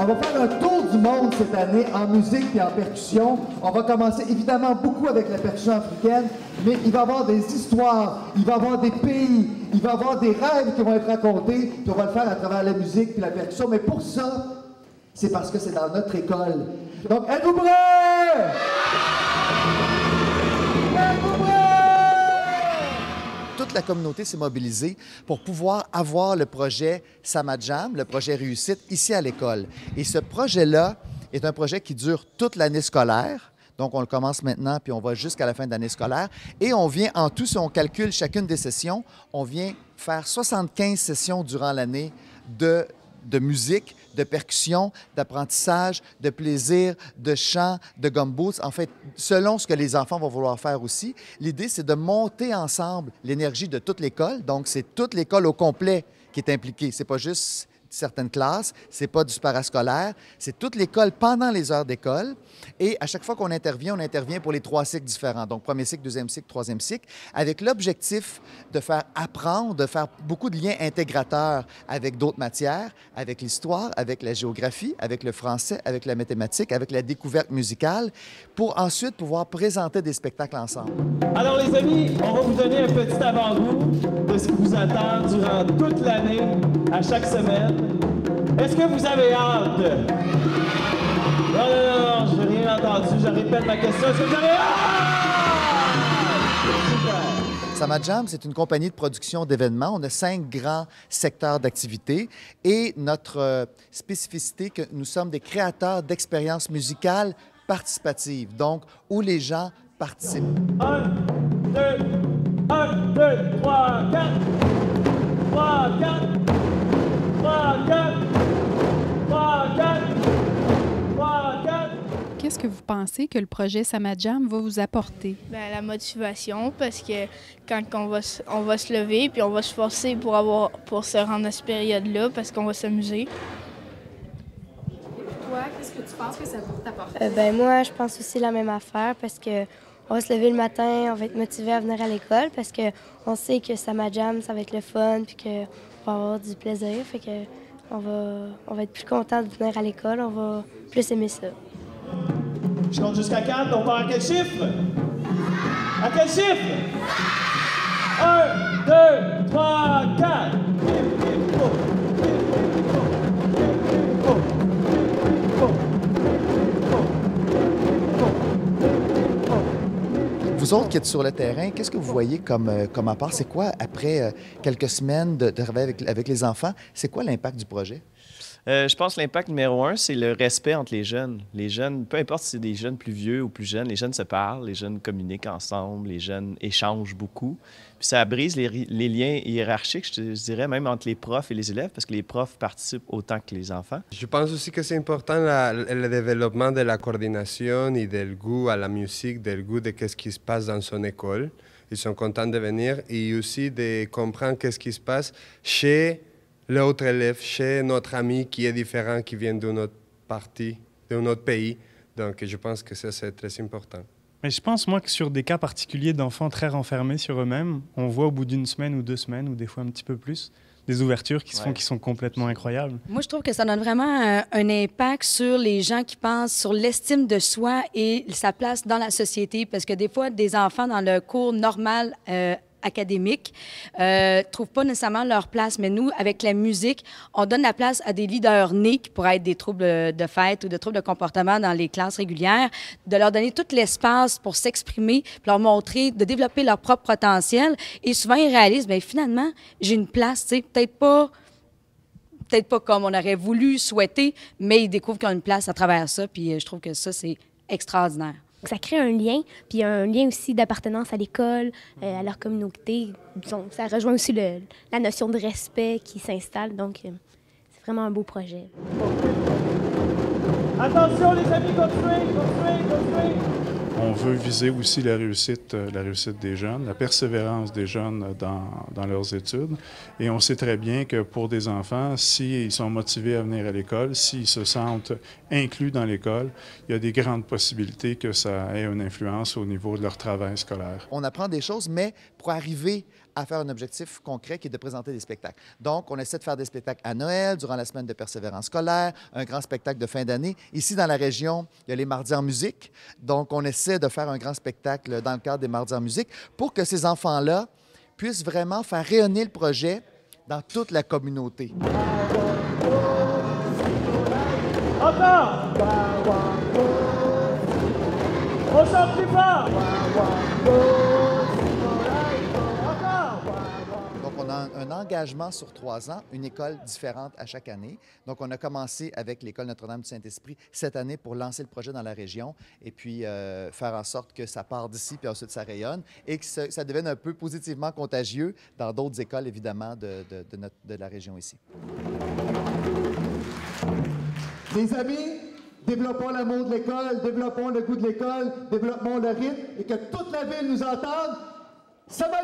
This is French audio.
on va faire un tour du monde cette année en musique et en percussion. On va commencer évidemment beaucoup avec la percussion africaine, mais il va y avoir des histoires, il va y avoir des pays, il va y avoir des rêves qui vont être racontés, puis on va le faire à travers la musique et la percussion. Mais pour ça, c'est parce que c'est dans notre école. Donc, êtes-vous prêts? La communauté s'est mobilisée pour pouvoir avoir le projet Samadjam, le projet réussite, ici à l'école. Et ce projet-là est un projet qui dure toute l'année scolaire. Donc, on le commence maintenant, puis on va jusqu'à la fin de l'année scolaire. Et on vient, en tout, si on calcule chacune des sessions, on vient faire 75 sessions durant l'année de de musique, de percussion, d'apprentissage, de plaisir, de chant, de gumboots. En fait, selon ce que les enfants vont vouloir faire aussi, l'idée, c'est de monter ensemble l'énergie de toute l'école. Donc, c'est toute l'école au complet qui est impliquée. C'est pas juste certaines classes, c'est pas du parascolaire, c'est toute l'école pendant les heures d'école. Et à chaque fois qu'on intervient, on intervient pour les trois cycles différents, donc premier cycle, deuxième cycle, troisième cycle, avec l'objectif de faire apprendre, de faire beaucoup de liens intégrateurs avec d'autres matières, avec l'histoire, avec la géographie, avec le français, avec la mathématique, avec la découverte musicale, pour ensuite pouvoir présenter des spectacles ensemble. Alors les amis, on va vous donner un petit avant-goût de ce qui vous attend durant toute l'année, à chaque semaine. Est-ce que vous avez hâte? Non, non, non, non, je n'ai rien entendu. Je répète ma question. Est-ce que vous avez hâte? Samadjam, c'est une compagnie de production d'événements. On a cinq grands secteurs d'activité et notre euh, spécificité, que nous sommes des créateurs d'expériences musicales participatives, donc où les gens participent. Un, deux, un, deux, trois, quatre. Qu'est-ce que vous pensez que le projet Samadjam va vous apporter? Ben, la motivation, parce que quand on va, se- on va se lever, puis on va se forcer pour, avoir, pour se rendre à cette période-là, parce qu'on va s'amuser. Toi, qu'est-ce que tu penses que ça va t'apporter? Euh, ben moi, je pense aussi la même affaire parce que on va se lever le matin, on va être motivé à venir à l'école parce que on sait que ça jam, ça va être le fun puis que on va avoir du plaisir, fait que on va on va être plus content de venir à l'école, on va plus aimer ça. Je compte jusqu'à 4. On part à quel chiffre? À quel chiffre? 1, 2, 3, 4. Vous autres qui êtes sur le terrain, qu'est-ce que vous voyez comme, euh, comme apport? C'est quoi, après euh, quelques semaines de, travail avec les enfants, c'est quoi l'impact du projet? Euh, je pense que l'impact numéro un, c'est le respect entre les jeunes. Les jeunes, peu importe si c'est des jeunes plus vieux ou plus jeunes, les jeunes se parlent, les jeunes communiquent ensemble, les jeunes échangent beaucoup. Puis ça brise les, liens hiérarchiques, je, dirais, même entre les profs et les élèves, parce que les profs participent autant que les enfants. Je pense aussi que c'est important le développement de la coordination et du goût à la musique, du goût de ce qui se passe dans son école. Ils sont contents de venir et aussi de comprendre qu'est-ce qui se passe chez l'autre élève, chez notre ami qui est différent, qui vient d'une autre partie, d'un autre pays. Donc, je pense que ça, c'est très important. Mais je pense, moi, que sur des cas particuliers d'enfants très renfermés sur eux-mêmes, on voit au bout d'une semaine ou deux semaines, ou des fois un petit peu plus, des ouvertures qui se font qui sont complètement incroyables. Moi, je trouve que ça donne vraiment euh, un impact sur les gens qui pensent sur l'estime de soi et sa place dans la société. Parce que des fois, des enfants dans le cours normal euh, académique euh, trouvent pas nécessairement leur place. Mais nous, avec la musique, on donne la place à des leaders nés qui pourraient être des troubles de fête ou de troubles de comportement dans les classes régulières, de leur donner tout l'espace pour s'exprimer, leur montrer, de développer leur propre potentiel. Et souvent, ils réalisent, bien, finalement, j'ai une place, tu sais, peut-être pas peut-être pas comme on aurait voulu, souhaiter, mais ils découvrent qu'ils ont une place à travers ça. Puis euh, je trouve que ça, c'est extraordinaire. Ça crée un lien, puis un lien aussi d'appartenance à l'école, euh, à leur communauté. Disons, ça rejoint aussi la notion de respect qui s'installe. Donc, euh, c'est vraiment un beau projet. Attention, les amis, continuez, continuez, continuez. On veut viser aussi la réussite, euh, la réussite des jeunes, la persévérance des jeunes dans, dans leurs études. Et on sait très bien que pour des enfants, s'ils sont motivés à venir à l'école, s'ils se sentent inclus dans l'école, il y a des grandes possibilités que ça ait une influence au niveau de leur travail scolaire. On apprend des choses, mais pour arriver à faire un objectif concret qui est de présenter des spectacles. Donc, on essaie de faire des spectacles à Noël, durant la semaine de persévérance scolaire, un grand spectacle de fin d'année. Ici, dans la région, il y a les mardis en musique. Donc, on essaie de faire un grand spectacle dans le cadre des mardis en musique pour que ces enfants-là puissent vraiment faire rayonner le projet dans toute la communauté. Encore! On chante plus fort! Encore! Donc, on a un, engagement sur trois ans, une école différente à chaque année. Donc, on a commencé avec l'école Notre-Dame du Saint-Esprit cette année pour lancer le projet dans la région et puis euh, faire en sorte que ça part d'ici, puis ensuite ça rayonne et que ça, devienne un peu positivement contagieux dans d'autres écoles, évidemment, de, la région ici. Les amis, développons l'amour de l'école, développons le goût de l'école, développons le rythme et que toute la ville nous entende. Ça va!